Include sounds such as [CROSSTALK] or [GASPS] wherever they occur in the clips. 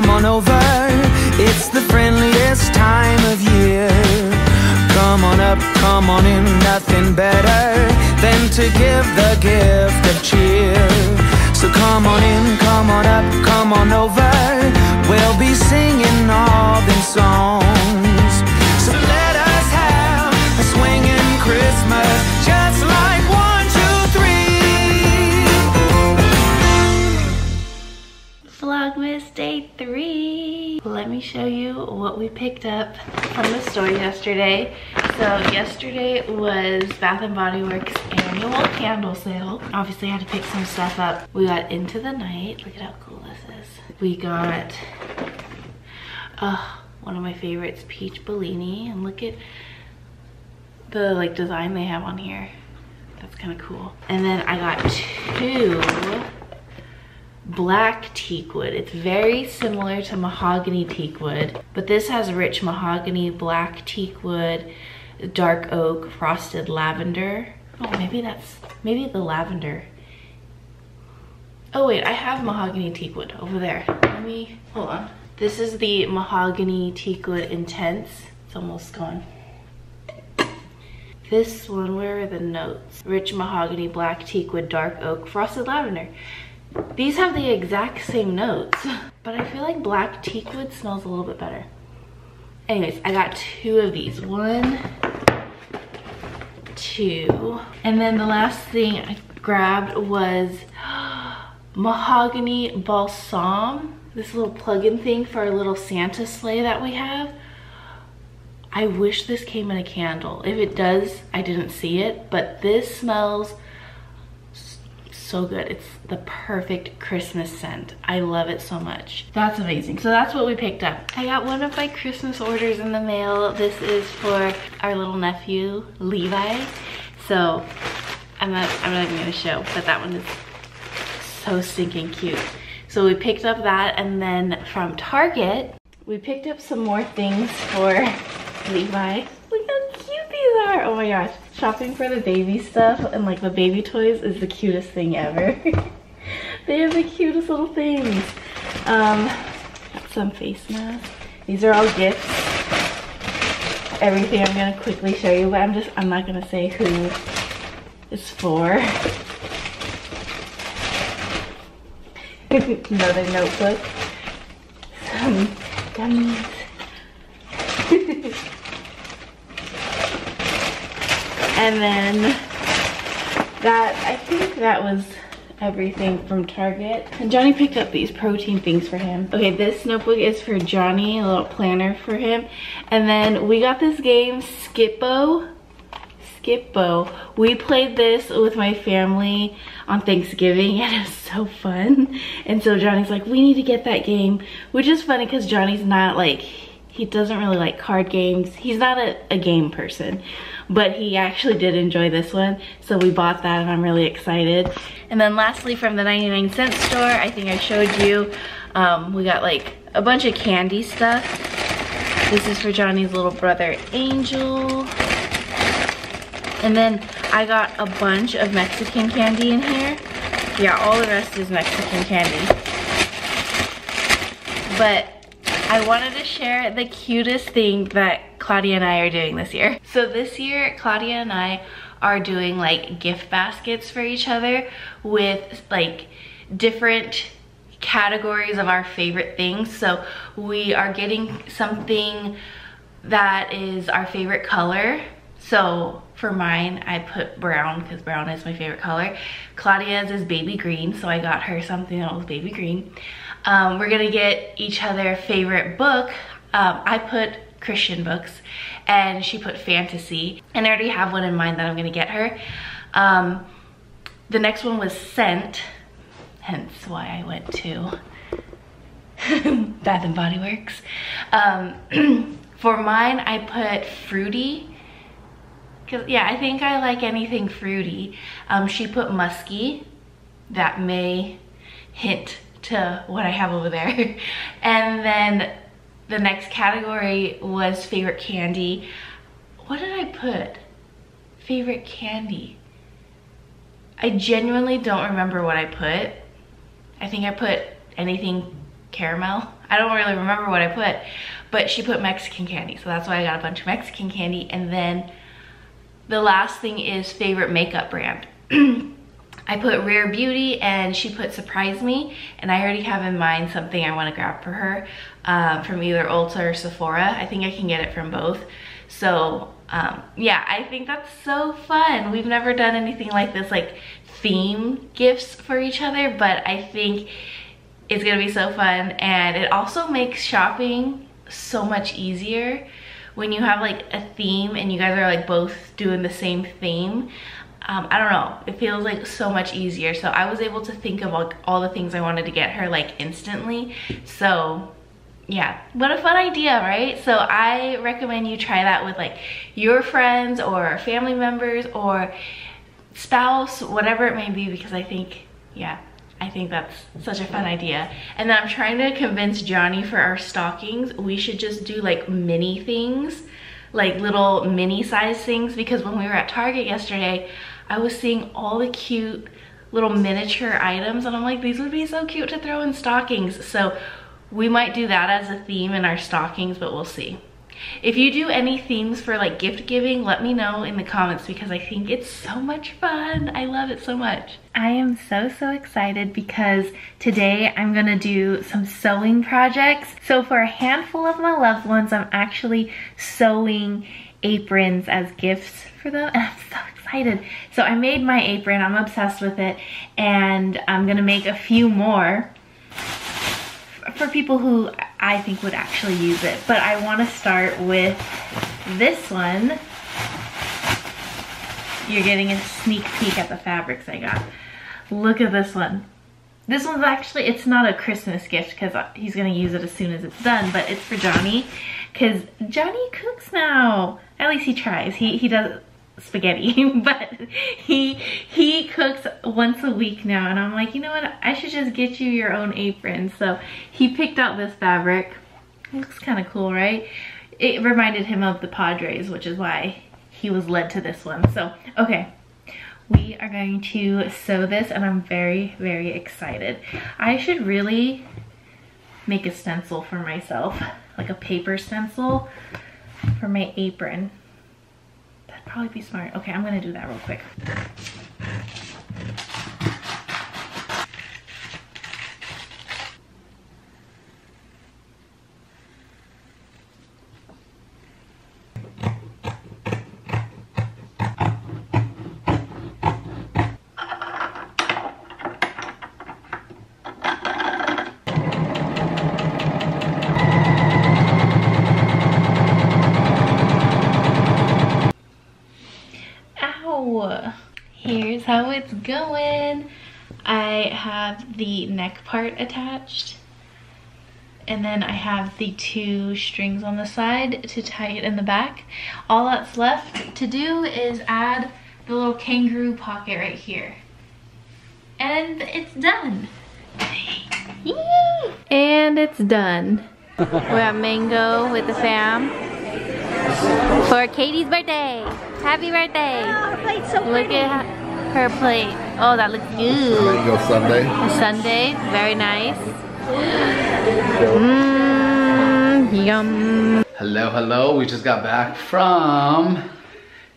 come on over. It's the friendliest time of year. Come on up, come on in, nothing better than to give the gift of cheer. So come on in, come on up, come on over. We'll be singing all these songs. What we picked up from the store yesterday. So yesterday was Bath & Body Works annual candle sale. Obviously I had to pick some stuff up. We got Into the Night. Look at how cool this is. We got uh, one of my favorites, Peach Bellini. And look at the like design they have on here. That's kind of cool. And then I got two black teak wood. It's very similar to mahogany teak wood, but this has rich mahogany, black teak wood, dark oak, frosted lavender. Oh, maybe that's, maybe the lavender. Oh wait, I have mahogany teak wood over there. Let me, hold on. This is the mahogany teak wood intense. It's almost gone. This one, where are the notes? Rich mahogany, black teak wood, dark oak, frosted lavender. These have the exact same notes, [LAUGHS] but I feel like black teakwood smells a little bit better. Anyways, I got two of these. One, two. And then the last thing I grabbed was [GASPS] mahogany balsam. This little plug-in thing for our little Santa sleigh that we have. I wish this came in a candle. If it does, I didn't see it, but this smells so good. It's the perfect Christmas scent. I love it so much. That's amazing. So that's what we picked up. I got one of my Christmas orders in the mail. This is for our little nephew, Levi. So I'm not, I'm not even gonna show, but that one is so stinking cute. So we picked up that and then from Target, we picked up some more things for [LAUGHS] Levi. Look how cute these are. Oh my gosh shopping for the baby stuff and like the baby toys is the cutest thing ever. [LAUGHS] they have the cutest little things. Um, some face masks. These are all gifts. Everything I'm gonna quickly show you, but I'm just, I'm not gonna say who it's for. [LAUGHS] Another notebook. Some gummies. And then that, I think that was everything from Target. And Johnny picked up these protein things for him. Okay, this notebook is for Johnny, a little planner for him. And then we got this game, Skip-Bo. Skip-Bo. We played this with my family on Thanksgiving [LAUGHS] and it was so fun. And so Johnny's like, we need to get that game, which is funny because Johnny's not like, he doesn't really like card games. He's not a, a game person but he actually did enjoy this one. So we bought that and I'm really excited. And then lastly from the 99 cent store, I think I showed you, um, we got like a bunch of candy stuff. This is for Johnny's little brother, Angel. And then I got a bunch of Mexican candy in here. Yeah, all the rest is Mexican candy. But I wanted to share the cutest thing that Claudia and I are doing this year. So this year, Claudia and I are doing like gift baskets for each other with like different categories of our favorite things. So we are getting something that is our favorite color. So for mine, I put brown because brown is my favorite color. Claudia's is baby green, so I got her something that was baby green. Um, we're gonna get each other favorite book. Um, I put Christian books and she put fantasy and I already have one in mind that I'm gonna get her. Um, the next one was scent, hence why I went to [LAUGHS] Bath and Body Works. Um, [CLEARS THROAT] for mine, I put fruity. Cause yeah, I think I like anything fruity. Um, she put musky. That may hint to what I have over there. [LAUGHS] and then the next category was favorite candy. What did I put? Favorite candy. I genuinely don't remember what I put. I think I put anything caramel. [LAUGHS] I don't really remember what I put, but she put Mexican candy. So that's why I got a bunch of Mexican candy. And then the last thing is favorite makeup brand. [CLEARS THROAT] I put Rare Beauty and she put Surprise Me and I already have in mind something I want to grab for her um, from either Ulta or Sephora. I think I can get it from both. So um, yeah, I think that's so fun. We've never done anything like this, like theme gifts for each other, but I think it's gonna be so fun and it also makes shopping so much easier when you have like a theme and you guys are like both doing the same theme um, I don't know, it feels like so much easier. So I was able to think of all, all the things I wanted to get her like instantly. So yeah, what a fun idea, right? So I recommend you try that with like your friends or family members or spouse, whatever it may be, because I think, yeah, I think that's such a fun idea. And then I'm trying to convince Johnny for our stockings, we should just do like mini things, like little mini size things, because when we were at Target yesterday, I was seeing all the cute little miniature items and I'm like, these would be so cute to throw in stockings. So we might do that as a theme in our stockings, but we'll see. If you do any themes for like gift giving, let me know in the comments because I think it's so much fun. I love it so much. I am so, so excited because today I'm gonna do some sewing projects. So for a handful of my loved ones, I'm actually sewing aprons as gifts for them and [LAUGHS] I'm so excited. So I made my apron, I'm obsessed with it, and I'm gonna make a few more for people who I think would actually use it. But I wanna start with this one. You're getting a sneak peek at the fabrics I got. Look at this one. This one's actually, it's not a Christmas gift because he's gonna use it as soon as it's done, but it's for Johnny because Johnny cooks now. At least he tries. He, he does spaghetti, [LAUGHS] but he he cooks once a week now and I'm like, you know what, I should just get you your own apron. So he picked out this fabric. It looks kind of cool, right? It reminded him of the Padres, which is why he was led to this one. So, okay, we are going to sew this and I'm very, very excited. I should really make a stencil for myself, like a paper stencil for my apron probably be smart. Okay, I'm gonna do that real quick. How it's going. I have the neck part attached. And then I have the two strings on the side to tie it in the back. All that's left to do is add the little kangaroo pocket right here. And it's done. and it's done. [LAUGHS] we have Mango with the fam for Katie's birthday. Happy birthday. Oh, plate's so Look pretty. at her plate. Oh, that looks good. Mango sundae. A sundae, very nice. Mmm, yum. Hello, hello. We just got back from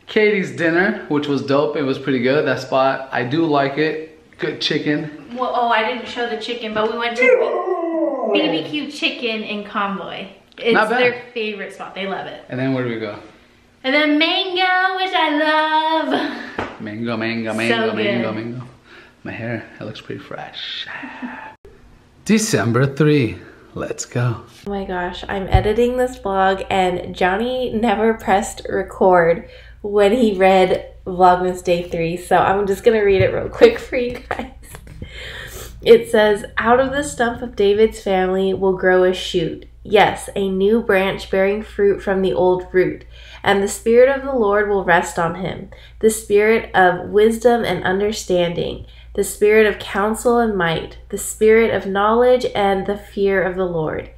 Katie's dinner, which was dope. It was pretty good. That spot, I do like it. Good chicken. Well, oh, I didn't show the chicken, but we went to BBQ Chicken in Convoy. It's Not bad. their favorite spot. They love it. And then where do we go? And then mango, which I love. Mango, mango, mango, So mango, mango. My hair, it looks pretty fresh. December 3. Let's go. Oh my gosh, I'm editing this vlog and Johnny never pressed record when he read Vlogmas Day 3, so I'm just gonna read it real quick [LAUGHS] for you guys. It says, Out of the stump of David's family will grow a shoot. Yes, a new branch bearing fruit from the old root. And the Spirit of the Lord will rest on him the Spirit of wisdom and understanding, the Spirit of counsel and might, the Spirit of knowledge and the fear of the Lord.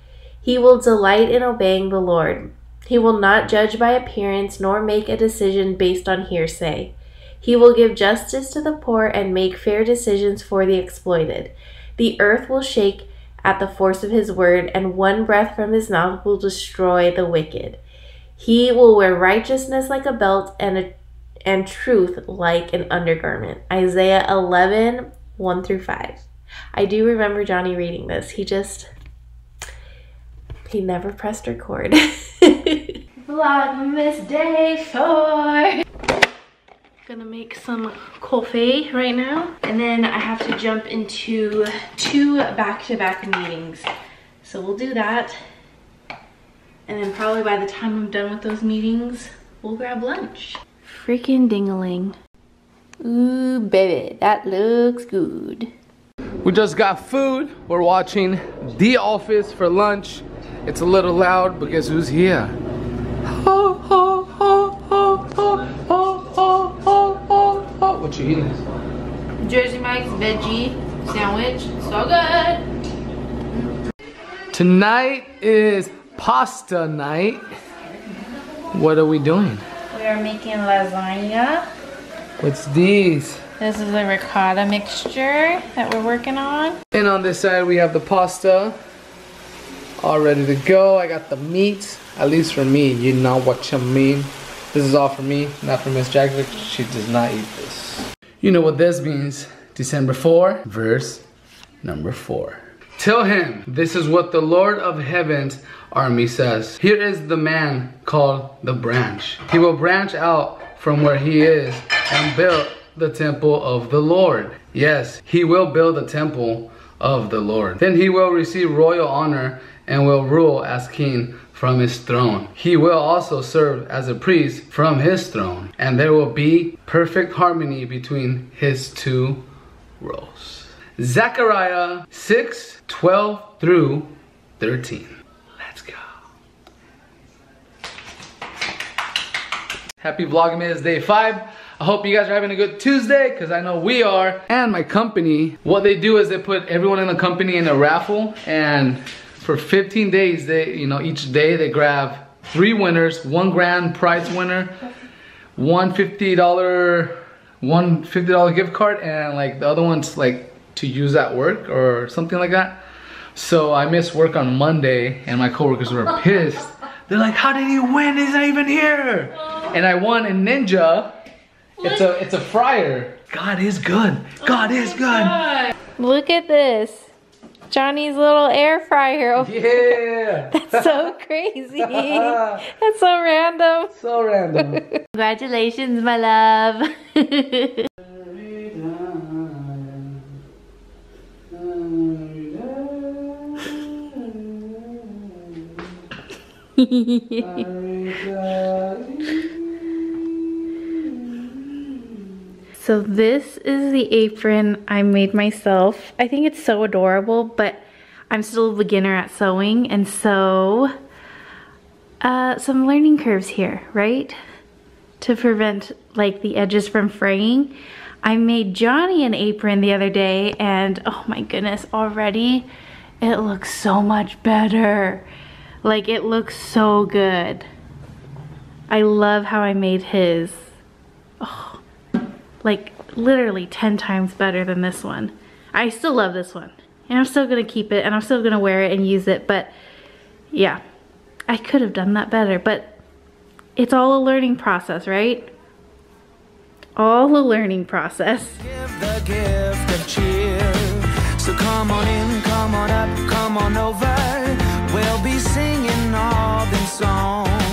He will delight in obeying the Lord. He will not judge by appearance nor make a decision based on hearsay. He will give justice to the poor and make fair decisions for the exploited. The earth will shake at the force of his word, and one breath from his mouth will destroy the wicked. He will wear righteousness like a belt and a, and truth like an undergarment. Isaiah 11, 1 through 5. I do remember Johnny reading this. He just, he never pressed record. Vlogmas day four. Gonna make some coffee right now. And then I have to jump into two back-to-back -back meetings. So we'll do that. And then probably by the time I'm done with those meetings, we'll grab lunch. Freaking dingaling. Ooh, baby, that looks good. We just got food. We're watching The Office for lunch. It's a little loud, but guess who's here? What you eating? Jersey Mike's veggie sandwich. So good. Tonight is pasta night. What are we doing? We are making lasagna. What's these? This is a ricotta mixture that we're working on. And on this side we have the pasta all ready to go. I got the meat, at least for me, you know what you mean. This is all for me, not for Miss Jackie. She does not eat this. You know what this means. December 4, verse number 4. Tell him, this is what the Lord of heaven's army says. Here is the man called the branch. He will branch out from where he is and build the temple of the Lord. Yes, he will build the temple of the Lord. Then he will receive royal honor and will rule as king from his throne. He will also serve as a priest from his throne, and there will be perfect harmony between his two roles. Zechariah 6 12 through 13. Let's go. Happy Vlogmas Day 5. I hope you guys are having a good Tuesday because I know we are. And my company, what they do is they put everyone in the company in a raffle and for 15 days, they, you know, each day they grab three winners, one grand prize winner, one $50, one $50 gift card, and like the other one's like to use at work or something like that. So I missed work on Monday and my coworkers were pissed. They're like, how did he win? He's not even here. And I won a Ninja. It's a, it's a fryer. God is good. God is oh good. Look at this. Johnny's little air fryer. [LAUGHS] Yeah. [LAUGHS] That's so crazy. [LAUGHS] That's so random. So random. Congratulations, my love. [LAUGHS] So this is the apron I made myself. I think it's so adorable, but I'm still a beginner at sewing, and so uh, some learning curves here, right? To prevent like the edges from fraying. I made Johnny an apron the other day, and oh my goodness, already it looks so much better. Like it looks so good. I love how I made his. Oh, like literally 10 times better than this one. I still love this one. And I'm still gonna keep it and I'm still gonna wear it and use it but yeah. I could have done that better but it's all a learning process right? All a learning process. So come on in come on up come on over We'll be singing northern songs.